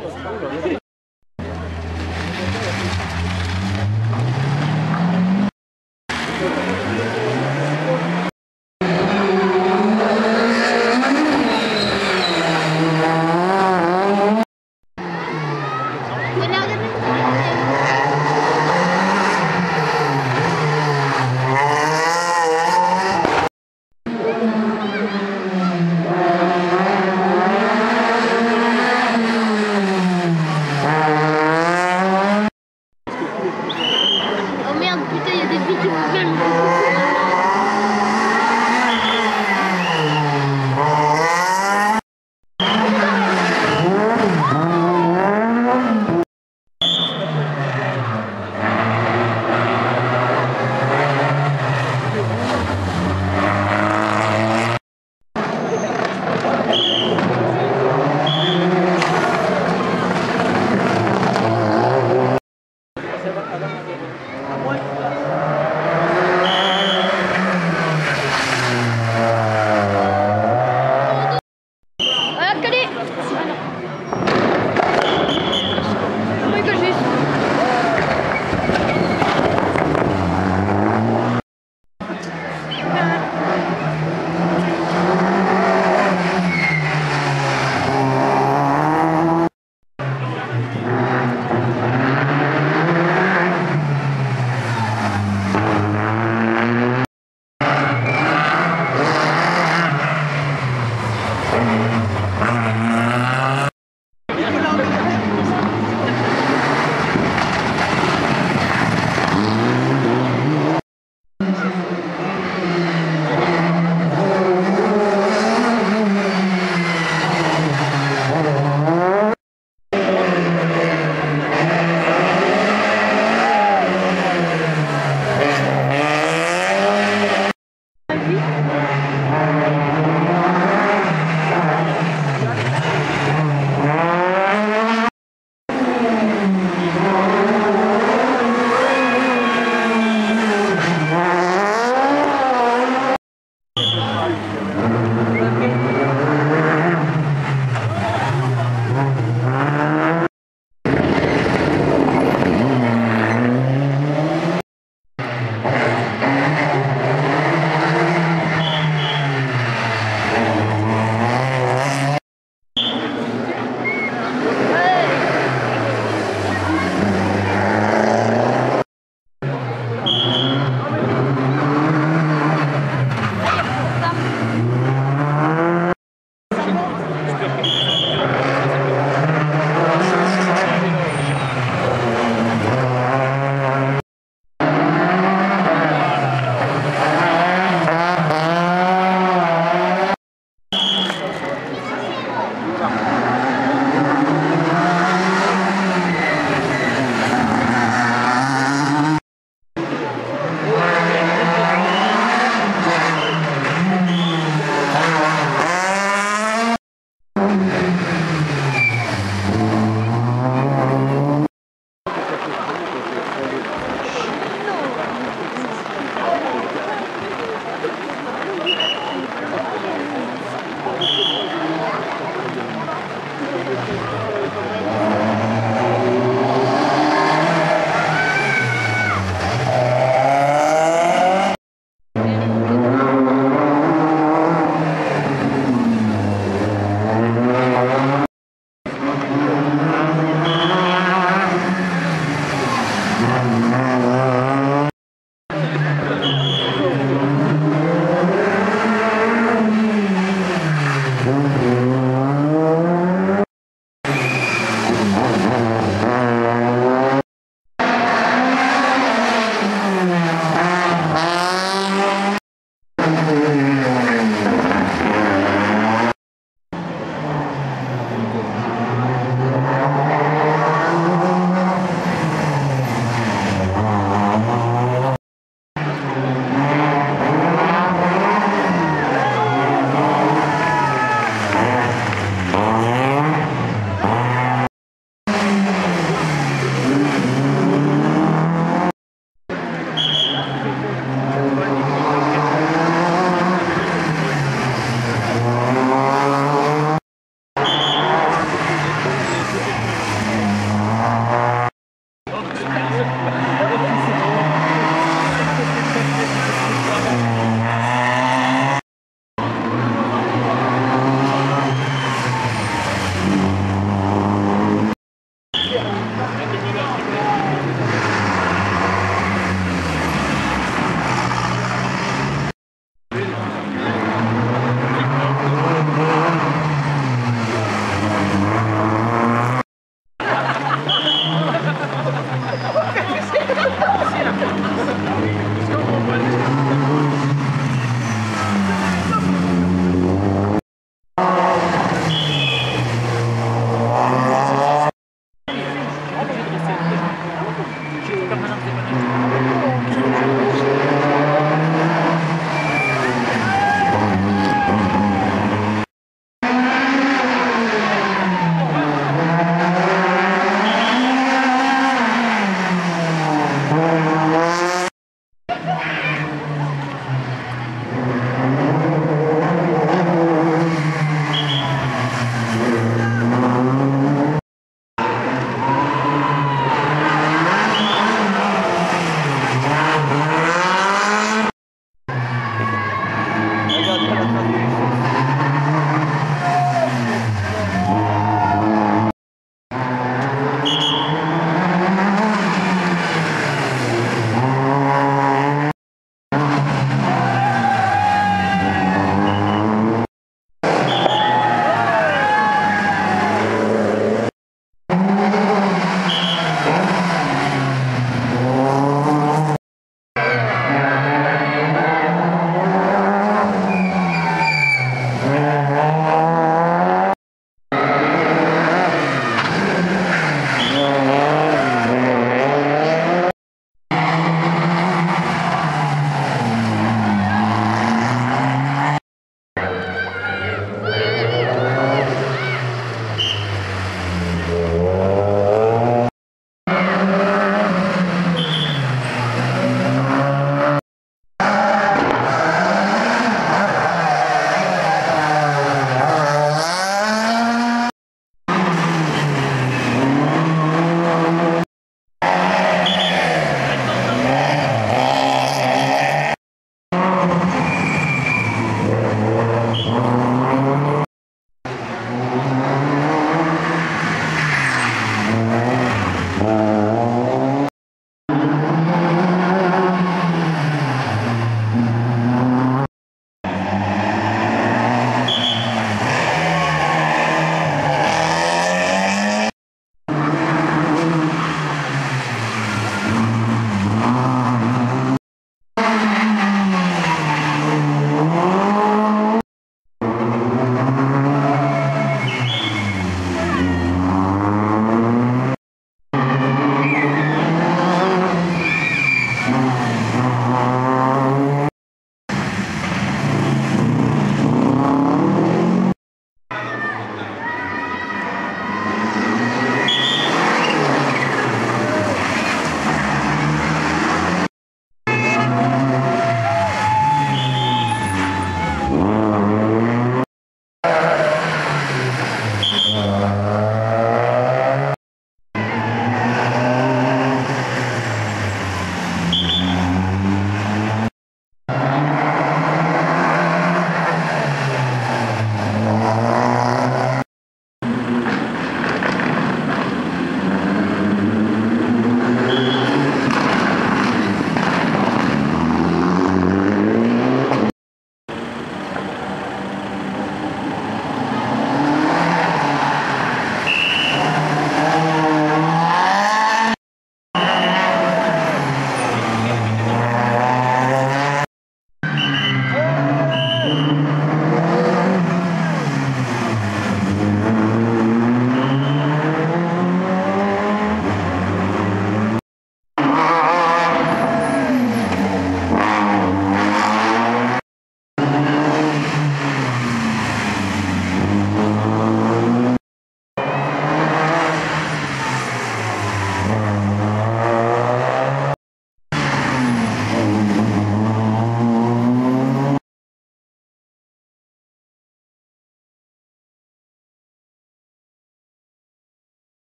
Oh, cool. Amen.